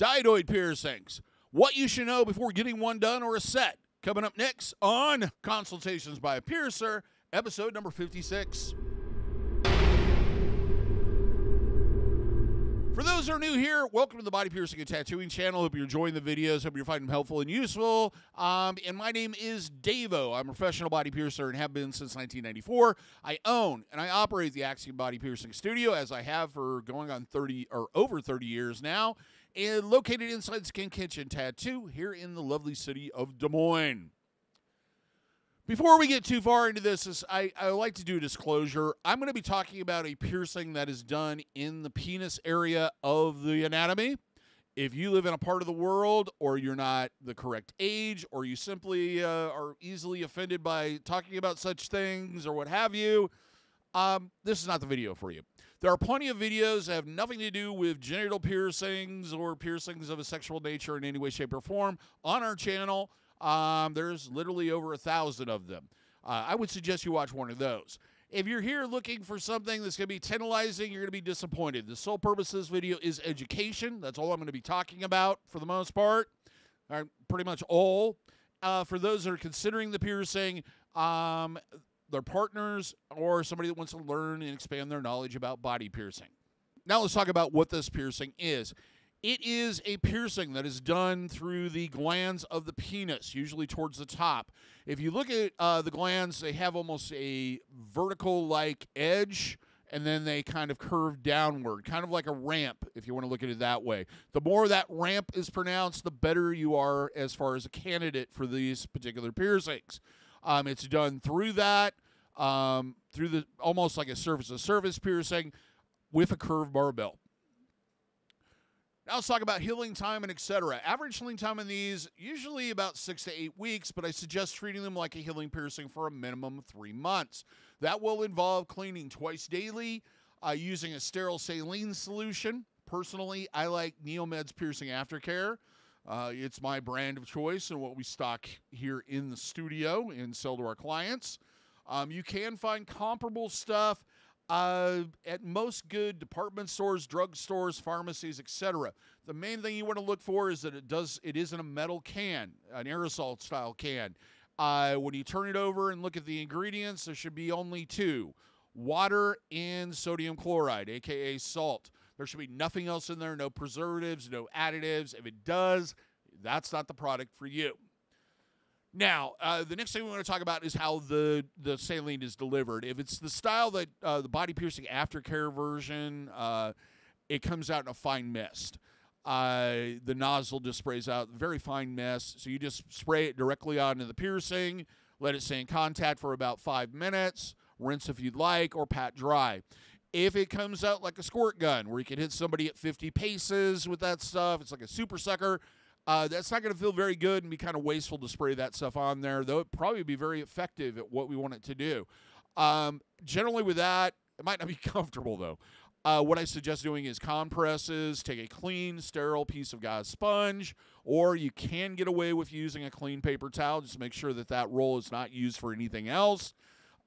Dydoe piercings. What you should know before getting one done or a set. Coming up next on Consultations by a Piercer, episode number 56. For those who are new here, welcome to the Body Piercing and Tattooing channel. Hope you're enjoying the videos. Hope you're finding them helpful and useful. Um, and my name is Davo. I'm a professional body piercer and have been since 1994. I own and I operate the Axiom Body Piercing Studio as I have for going on 30 or over 30 years now, and located inside Skin Kitchen Tattoo here in the lovely city of Des Moines. Before we get too far into this, I, I like to do a disclosure. I'm going to be talking about a piercing that is done in the penis area of the anatomy. If you live in a part of the world, or you're not the correct age, or you simply uh, are easily offended by talking about such things, or what have you, um, this is not the video for you. There are plenty of videos that have nothing to do with genital piercings or piercings of a sexual nature in any way, shape, or form on our channel. Um, there's literally over a thousand of them. Uh, I would suggest you watch one of those. If you're here looking for something that's going to be tantalizing, you're going to be disappointed. The sole purpose of this video is education. That's all I'm going to be talking about for the most part, pretty much all. Uh, for those that are considering the piercing, um, their partners, or somebody that wants to learn and expand their knowledge about body piercing. Now let's talk about what this piercing is. It is a piercing that is done through the glands of the penis, usually towards the top. If you look at uh, the glands, they have almost a vertical like edge and then they kind of curve downward, kind of like a ramp, if you want to look at it that way. The more that ramp is pronounced, the better you are as far as a candidate for these particular piercings. Um, it's done through that, um, through the almost like a surface to surface piercing with a curved barbell. Now let's talk about healing time and etc. Average healing time in these usually about six to eight weeks, but I suggest treating them like a healing piercing for a minimum of three months. That will involve cleaning twice daily, uh, using a sterile saline solution. Personally, I like NeilMed's Piercing Aftercare. Uh, it's my brand of choice and what we stock here in the studio and sell to our clients. Um, you can find comparable stuff uh, at most good department stores, drug stores, pharmacies, etc. The main thing you want to look for is that it does it is in a metal can, an aerosol style can. Uh, when you turn it over and look at the ingredients, there should be only two: water and sodium chloride, aka salt. There should be nothing else in there, no preservatives, no additives. If it does, that's not the product for you. Now, uh, the next thing we want to talk about is how the, the saline is delivered. If it's the style that uh, the body piercing aftercare version, uh, it comes out in a fine mist. Uh, the nozzle just sprays out very fine mist. So you just spray it directly onto the piercing, let it stay in contact for about five minutes, rinse if you'd like, or pat dry. If it comes out like a squirt gun, where you can hit somebody at 50 paces with that stuff, it's like a Super Soaker uh, that's not going to feel very good and be kind of wasteful to spray that stuff on there, though it probably be very effective at what we want it to do. Um, generally, with that, it might not be comfortable though. Uh, what I suggest doing is compresses. Take a clean, sterile piece of gauze sponge, or you can get away with using a clean paper towel. Just make sure that that roll is not used for anything else.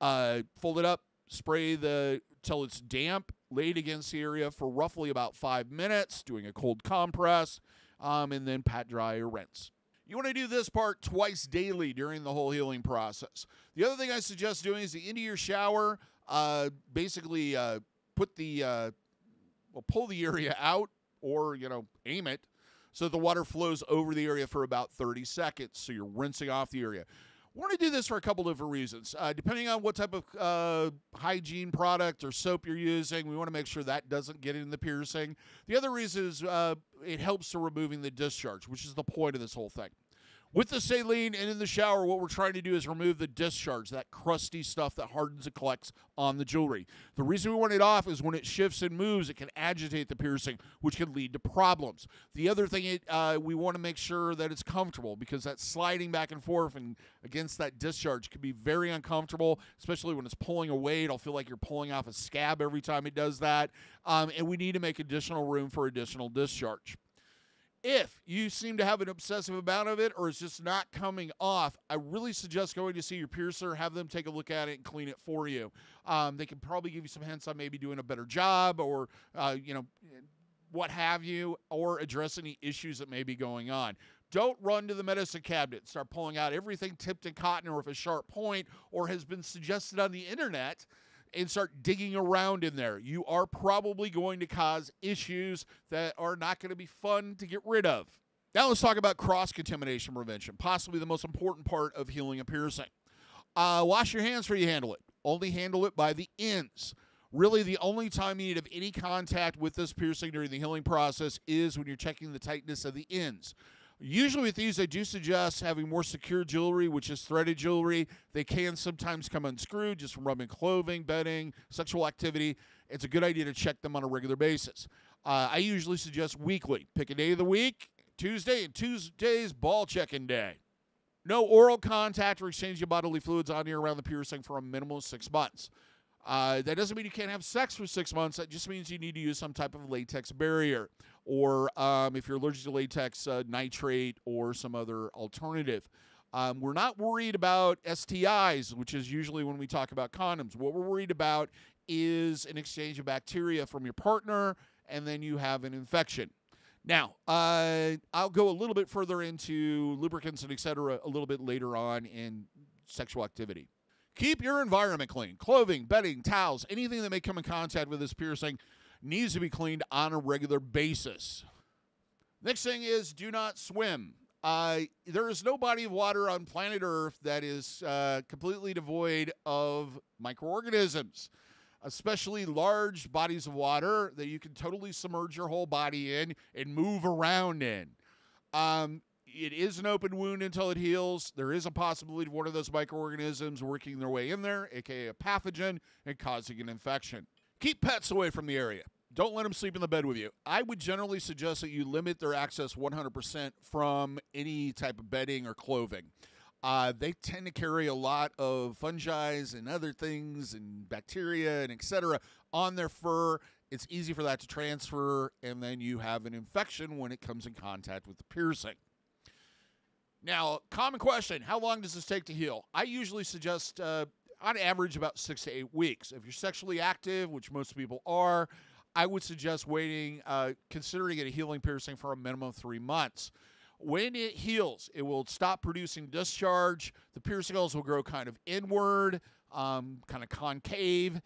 Uh, fold it up, spray the till it's damp, laid against the area for roughly about five minutes, doing a cold compress um, and then pat dry or rinse. You want to do this part twice daily during the whole healing process. The other thing I suggest doing is the end of your shower, uh, basically uh, put the, uh, well, pull the area out or, you know, aim it so the water flows over the area for about 30 seconds. So you're rinsing off the area. We want to do this for a couple different reasons. Uh, depending on what type of uh, hygiene product or soap you're using, we want to make sure that doesn't get in the piercing. The other reason is uh, it helps to removing the discharge, which is the point of this whole thing. With the saline and in the shower, what we're trying to do is remove the discharge, that crusty stuff that hardens and collects on the jewelry. The reason we want it off is when it shifts and moves, it can agitate the piercing, which can lead to problems. The other thing, it, uh, we want to make sure that it's comfortable because that sliding back and forth and against that discharge can be very uncomfortable, especially when it's pulling away. It'll feel like you're pulling off a scab every time it does that. Um, and we need to make additional room for additional discharge. If you seem to have an obsessive amount of it or it's just not coming off, I really suggest going to see your piercer, have them take a look at it and clean it for you. Um, they can probably give you some hints on maybe doing a better job or, uh, you know, what have you, or address any issues that may be going on. Don't run to the medicine cabinet, start pulling out everything tipped in cotton or with a sharp point or has been suggested on the internet and start digging around in there. You are probably going to cause issues that are not going to be fun to get rid of. Now let's talk about cross contamination prevention, possibly the most important part of healing a piercing. Uh, wash your hands before you handle it. Only handle it by the ends. Really, the only time you need of any contact with this piercing during the healing process is when you're checking the tightness of the ends. Usually, with these, I do suggest having more secure jewelry, which is threaded jewelry. They can sometimes come unscrewed just from rubbing clothing, bedding, sexual activity. It's a good idea to check them on a regular basis. Uh, I usually suggest weekly. Pick a day of the week, Tuesday, and Tuesday's ball checking day. No oral contact or exchange of bodily fluids on you around the piercing for a minimum of six months. Uh, that doesn't mean you can't have sex for six months. That just means you need to use some type of latex barrier, or um, if you're allergic to latex, uh, nitrile or some other alternative. Um, we're not worried about STIs, which is usually when we talk about condoms. What we're worried about is an exchange of bacteria from your partner, and then you have an infection. Now, uh, I'll go a little bit further into lubricants and etc. a little bit later on in sexual activity. Keep your environment clean. Clothing, bedding, towels, anything that may come in contact with this piercing needs to be cleaned on a regular basis. Next thing is do not swim. Uh, there is no body of water on planet Earth that is uh, completely devoid of microorganisms especially large bodies of water that you can totally submerge your whole body in and move around in. Um, it is an open wound until it heals. There is a possibility of one of those microorganisms working their way in there, aka a pathogen, and causing an infection. Keep pets away from the area. Don't let them sleep in the bed with you. I would generally suggest that you limit their access 100% from any type of bedding or clothing. Uh, they tend to carry a lot of fungi and other things and bacteria and etc. on their fur. It's easy for that to transfer, and then you have an infection when it comes in contact with the piercing. Now, common question how long does this take to heal? I usually suggest, uh, on average, about six to eight weeks. If you're sexually active, which most people are, I would suggest waiting, uh, considering it a healing piercing for a minimum of three months. When it heals, it will stop producing discharge. The piercings will grow kind of inward, um, kind of concave,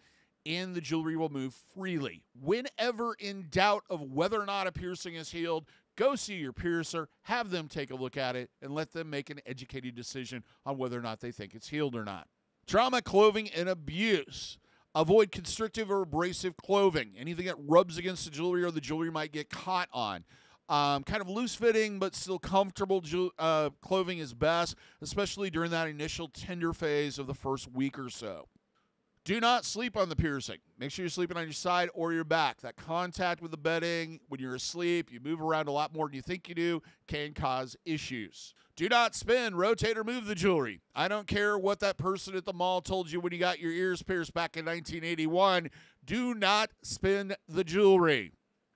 and the jewelry will move freely. Whenever in doubt of whether or not a piercing is healed, go see your piercer, have them take a look at it, and let them make an educated decision on whether or not they think it's healed or not. Trauma, clothing, and abuse. Avoid constrictive or abrasive clothing. Anything that rubs against the jewelry or the jewelry might get caught on. Um, kind of loose fitting but still comfortable uh, clothing is best, especially during that initial tender phase of the first week or so. Do not sleep on the piercing. Make sure you're sleeping on your side or your back. That contact with the bedding when you're asleep, you move around a lot more than you think you do, can cause issues. Do not spin, rotate, or move the jewelry. I don't care what that person at the mall told you when you got your ears pierced back in 1981. Do not spin the jewelry.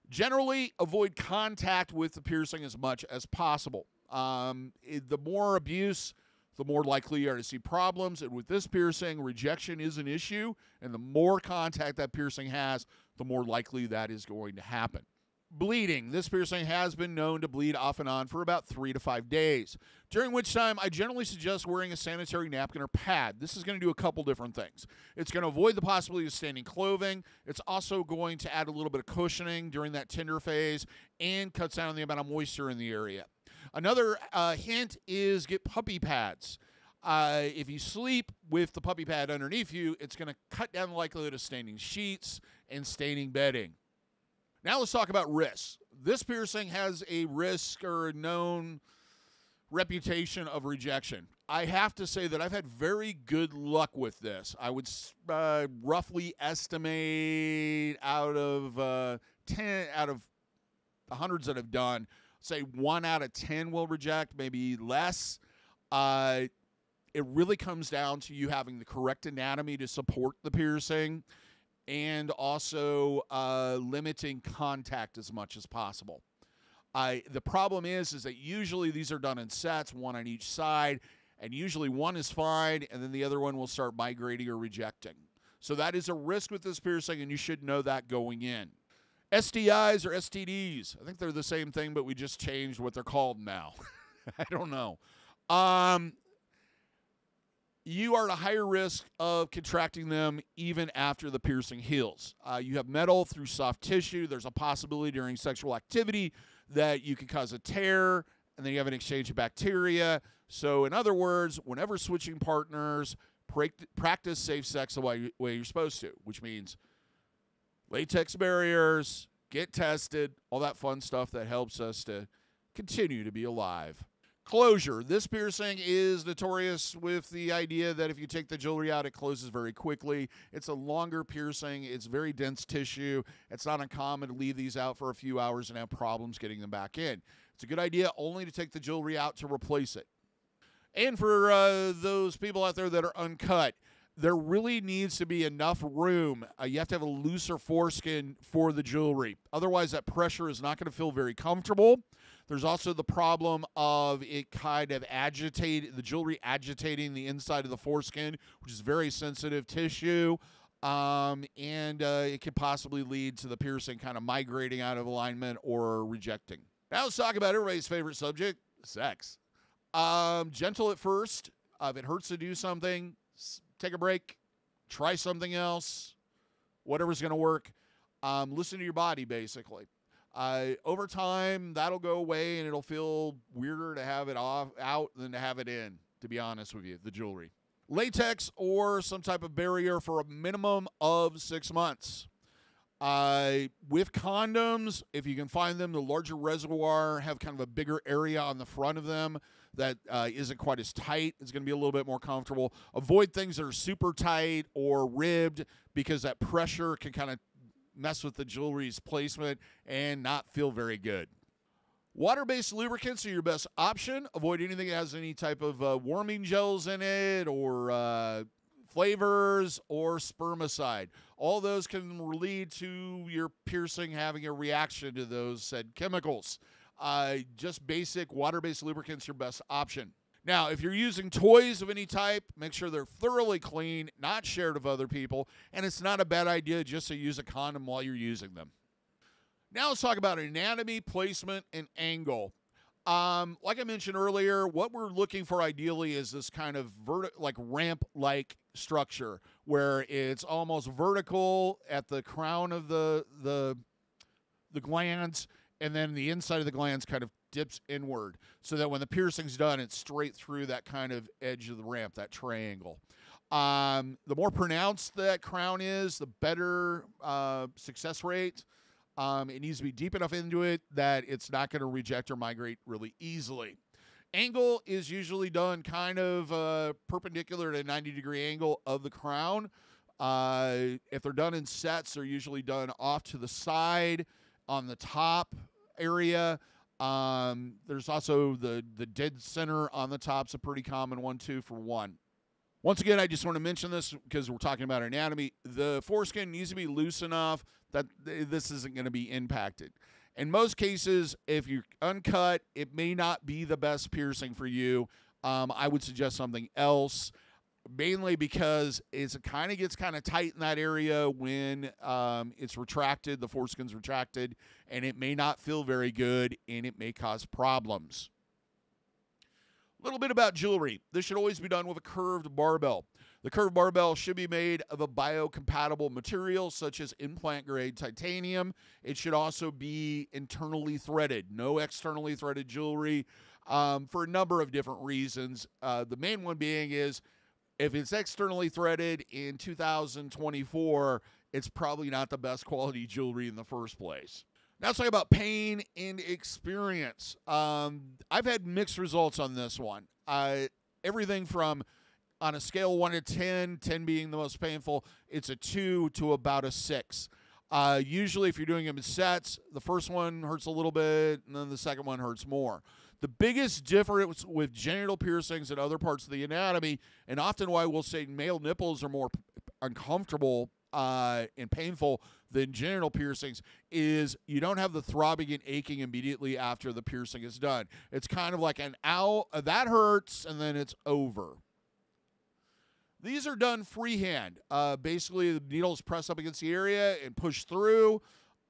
Generally, avoid contact with the piercing as much as possible. Um, the more abuse, the more likely you are to see problems. And with this piercing, rejection is an issue. And the more contact that piercing has, the more likely that is going to happen bleeding. This piercing has been known to bleed off and on for about three to five days, during which time I generally suggest wearing a sanitary napkin or pad. This is going to do a couple different things. It's going to avoid the possibility of staining clothing. It's also going to add a little bit of cushioning during that tender phase and cuts down on the amount of moisture in the area. Another uh, hint is get puppy pads. Uh, if you sleep with the puppy pad underneath you, it's going to cut down the likelihood of staining sheets and staining bedding. Now let's talk about risks. This piercing has a risk or a known reputation of rejection. I have to say that I've had very good luck with this. I would uh, roughly estimate out of uh, 10 out of the hundreds that I've done, say one out of 10 will reject, maybe less. Uh, it really comes down to you having the correct anatomy to support the piercing and also uh, limiting contact as much as possible. I, the problem is is that usually these are done in sets, one on each side, and usually one is fine, and then the other one will start migrating or rejecting. So that is a risk with this piercing, and you should know that going in. STIs or STDs. I think they're the same thing, but we just changed what they're called now. I don't know. Um, you are at a higher risk of contracting them even after the piercing heals. Uh, you have metal through soft tissue. There's a possibility during sexual activity that you can cause a tear, and then you have an exchange of bacteria. So, in other words, whenever switching partners, practice safe sex the way, way you're supposed to, which means latex barriers, get tested, all that fun stuff that helps us to continue to be alive. Closure. This piercing is notorious with the idea that if you take the jewelry out, it closes very quickly. It's a longer piercing, it's very dense tissue. It's not uncommon to leave these out for a few hours and have problems getting them back in. It's a good idea only to take the jewelry out to replace it. And for uh, those people out there that are uncut, there really needs to be enough room. Uh, you have to have a looser foreskin for the jewelry. Otherwise, that pressure is not going to feel very comfortable. There's also the problem of it kind of agitate the jewelry agitating the inside of the foreskin, which is very sensitive tissue. Um, and uh, it could possibly lead to the piercing kind of migrating out of alignment or rejecting. Now let's talk about everybody's favorite subject sex. Um, gentle at first. Uh, if it hurts to do something, take a break, try something else, whatever's going to work. Um, listen to your body, basically. Uh, over time, that'll go away and it'll feel weirder to have it off out than to have it in, to be honest with you, the jewelry. Latex or some type of barrier for a minimum of six months. Uh, with condoms, if you can find them, the larger reservoir have kind of a bigger area on the front of them that uh, not quite as tight. It's going to be a little bit more comfortable. Avoid things that are super tight or ribbed because that pressure can kind of mess with the jewelry's placement and not feel very good. Water based lubricants are your best option. Avoid anything that has any type of uh, warming gels in it or uh, flavors or spermicide. All those can lead to your piercing having a reaction to those said chemicals. Uh, just basic water based lubricants your best option. Now, if you're using toys of any type, make sure they're thoroughly clean, not shared with other people, and it's not a bad idea just to use a condom while you're using them. Now let's talk about anatomy, placement, and angle. Um, like I mentioned earlier, what we're looking for ideally is this kind of verti- like ramp-like structure where it's almost vertical at the crown of the the the glands, and then the inside of the glands kind of dips inward so that when the piercing's done, it's straight through that kind of edge of the ramp, that triangle. Um, the more pronounced that crown is, the better uh, success rate. Um, it needs to be deep enough into it that it's not going to reject or migrate really easily. Angle is usually done kind of uh, perpendicular to a 90 degree angle of the crown. Uh, if they're done in sets, they're usually done off to the side on the top area. Um, there's also the the dead center on the top's a pretty common one too for one. Once again, I just want to mention this because we're talking about anatomy. The foreskin needs to be loose enough that this isn't going to be impacted. In most cases, if you're uncut, it may not be the best piercing for you. Um, I would suggest something else mainly because it kind of gets kind of tight in that area when um, it's retracted, the foreskin's retracted, and it may not feel very good and it may cause problems. A little bit about jewelry. This should always be done with a curved barbell. The curved barbell should be made of a biocompatible material such as implant grade titanium. It should also be internally threaded, no externally threaded jewelry um, for a number of different reasons. Uh, the main one being is if it's externally threaded in 2024, it's probably not the best quality jewelry in the first place. Now let's talk about pain and experience. Um, I've had mixed results on this one. Uh, everything from on a scale 1 to 10, 10 being the most painful, it's a 2 to about a 6. Uh, usually, if you're doing them in sets, the first one hurts a little bit, and then the second one hurts more. The biggest difference with genital piercings and other parts of the anatomy, and often why we'll say male nipples are more uncomfortable uh, and painful than genital piercings, is you don't have the throbbing and aching immediately after the piercing is done. It's kind of like an ow, uh, that hurts, and then it's over. These are done freehand. Uh, basically, the needle is pressed up against the area and pushed through.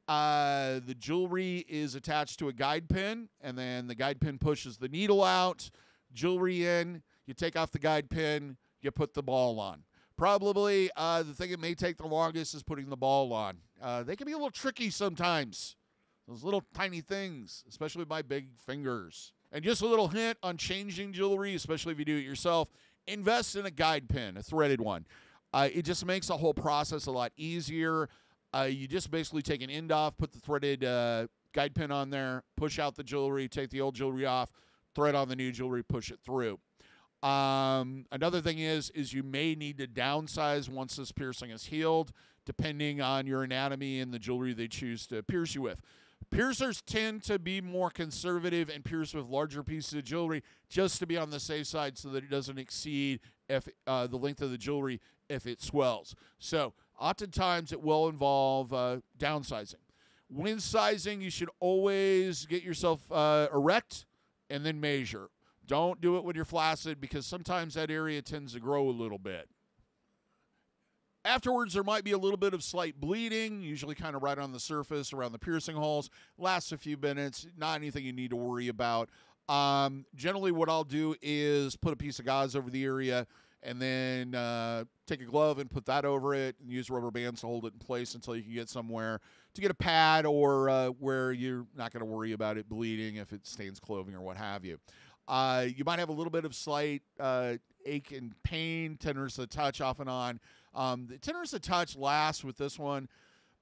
Uh, the jewelry is attached to a guide pin, and then the guide pin pushes the needle out, jewelry in. You take off the guide pin, you put the ball on. Probably uh, the thing that may take the longest is putting the ball on. Uh, they can be a little tricky sometimes. Those little tiny things, especially my big fingers. And just a little hint on changing jewelry, especially if you do it yourself, invest in a guide pin, a threaded one. Uh, it just makes the whole process a lot easier. Uh, you just basically take an end off, put the threaded uh, guide pin on there, push out the jewelry, take the old jewelry off, thread on the new jewelry, push it through. Um, another thing is is you may need to downsize once this piercing is healed, depending on your anatomy and the jewelry they choose to pierce you with. Piercers tend to be more conservative and pierce with larger pieces of jewelry just to be on the safe side so that it doesn't exceed if uh, the length of the jewelry if it swells. So oftentimes it will involve uh, downsizing. When sizing, you should always get yourself uh, erect and then measure. Don't do it when you're flaccid because sometimes that area tends to grow a little bit. Afterwards, there might be a little bit of slight bleeding, usually kind of right on the surface around the piercing holes. Lasts a few minutes, not anything you need to worry about. Um, generally, what I'll do is put a piece of gauze over the area and then uh, take a glove and put that over it and use rubber bands to hold it in place until you can get somewhere to get a pad or uh, where you're not going to worry about it bleeding if it stains clothing or what have you. Uh, you might have a little bit of slight uh, ache and pain, tenderness of touch off and on. Um, the tenderness of touch lasts with this one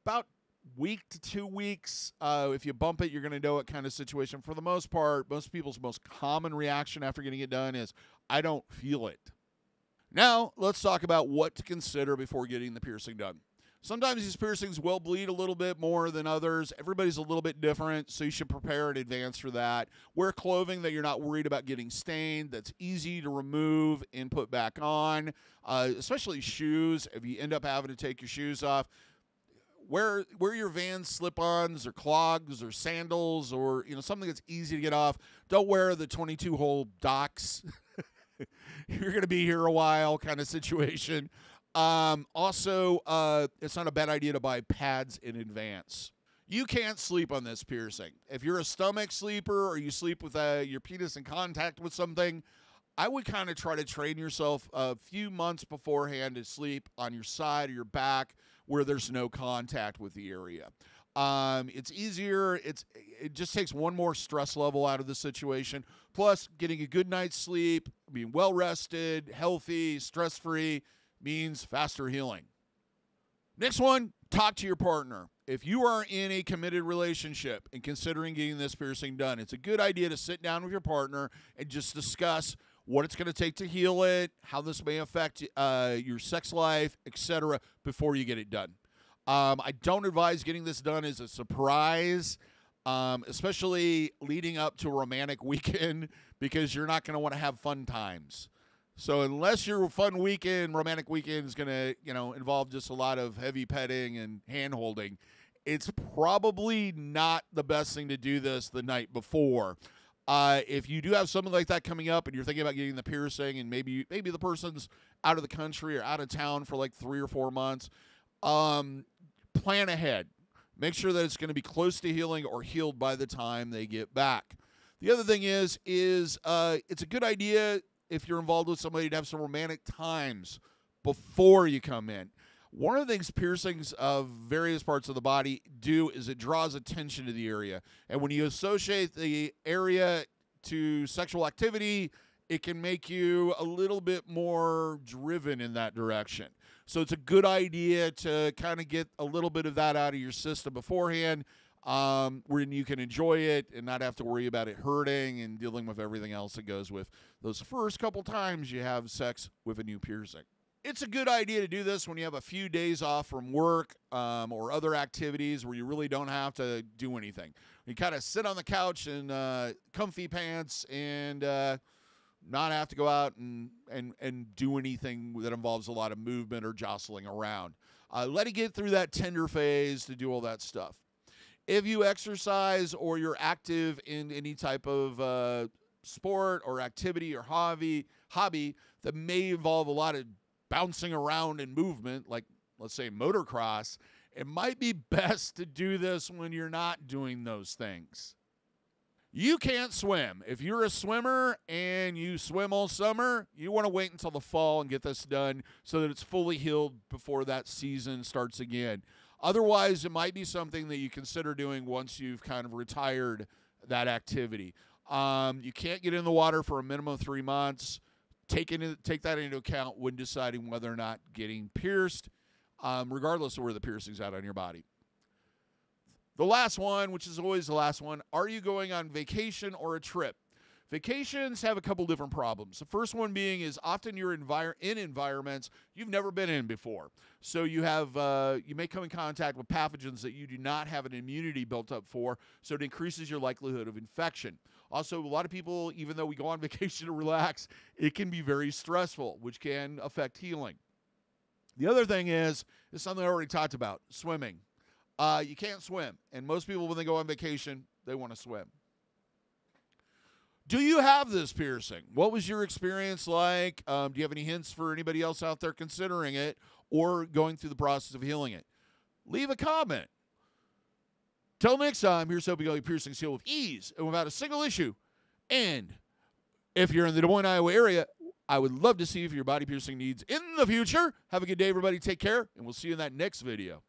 about week to two weeks. Uh, if you bump it, you're going to know what kind of situation. For the most part, most people's most common reaction after getting it done is, I don't feel it. Now, let's talk about what to consider before getting the piercing done. Sometimes these piercings will bleed a little bit more than others. Everybody's a little bit different, so you should prepare in advance for that. Wear clothing that you're not worried about getting stained, that's easy to remove and put back on, uh, especially shoes. If you end up having to take your shoes off, wear wear your Vans slip-ons or clogs or sandals or you know something that's easy to get off. Don't wear the 22 hole Docs. You're going to be here a while kind of situation. Um, also, uh, it's not a bad idea to buy pads in advance. You can't sleep on this piercing. If you're a stomach sleeper or you sleep with uh, your penis in contact with something, I would kind of try to train yourself a few months beforehand to sleep on your side or your back where there's no contact with the area. Um, it's easier. It's it just takes one more stress level out of the situation. Plus, getting a good night's sleep, being well rested, healthy, stress free means faster healing. Next one, talk to your partner. If you are in a committed relationship and considering getting this piercing done, it's a good idea to sit down with your partner and just discuss what it's going to take to heal it, how this may affect uh, your sex life, etc., before you get it done. Um, I don't advise getting this done as a surprise, um, especially leading up to a romantic weekend, because you're not going to want to have fun times. So unless your fun weekend, romantic weekend is going to, you know, involve just a lot of heavy petting and hand holding, it's probably not the best thing to do this the night before. Uh, if you do have something like that coming up and you're thinking about getting the piercing and maybe maybe the person's out of the country or out of town for like three or four months, um, plan ahead. Make sure that it's going to be close to healing or healed by the time they get back. The other thing is, is uh, it's a good idea if you're involved with somebody to have some romantic times before you come in. One of the things piercings of various parts of the body do is it draws attention to the area. And when you associate the area to sexual activity, it can make you a little bit more driven in that direction. So it's a good idea to kind of get a little bit of that out of your system beforehand um, when you can enjoy it and not have to worry about it hurting and dealing with everything else that goes with those first couple times you have sex with a new piercing. It's a good idea to do this when you have a few days off from work um, or other activities where you really don't have to do anything. You kind of sit on the couch in uh, comfy pants and uh, not have to go out and, and, and do anything that involves a lot of movement or jostling around. Uh, let it get through that tender phase to do all that stuff. If you exercise or you're active in any type of uh, sport or activity or hobby, hobby that may involve a lot of bouncing around and movement, like let's say motocross, it might be best to do this when you're not doing those things. You can't swim. If you're a swimmer and you swim all summer, you want to wait until the fall and get this done so that it's fully healed before that season starts again. Otherwise, it might be something that you consider doing once you've kind of retired that activity. Um, you can't get in the water for a minimum of three months. Take, into, take that into account when deciding whether or not getting pierced, um, regardless of where the piercing's at on your body. The last one, which is always the last one, are you going on vacation or a trip? Vacations have a couple different problems. The first one being is often you're envir- in environments you've never been in before. So you have uh, you may come in contact with pathogens that you do not have an immunity built up for. So it increases your likelihood of infection. Also, a lot of people, even though we go on vacation to relax, it can be very stressful, which can affect healing. The other thing is is something I already talked about: swimming. Uh, you can't swim, and most people, when they go on vacation, they want to swim. Do you have this piercing? What was your experience like? Um, do you have any hints for anybody else out there considering it or going through the process of healing it? Leave a comment. Till next time, here's hoping you piercings heal with ease and without a single issue. And if you're in the Des Moines, Iowa area, I would love to see if your body piercing needs in the future. Have a good day, everybody. Take care, and we'll see you in that next video.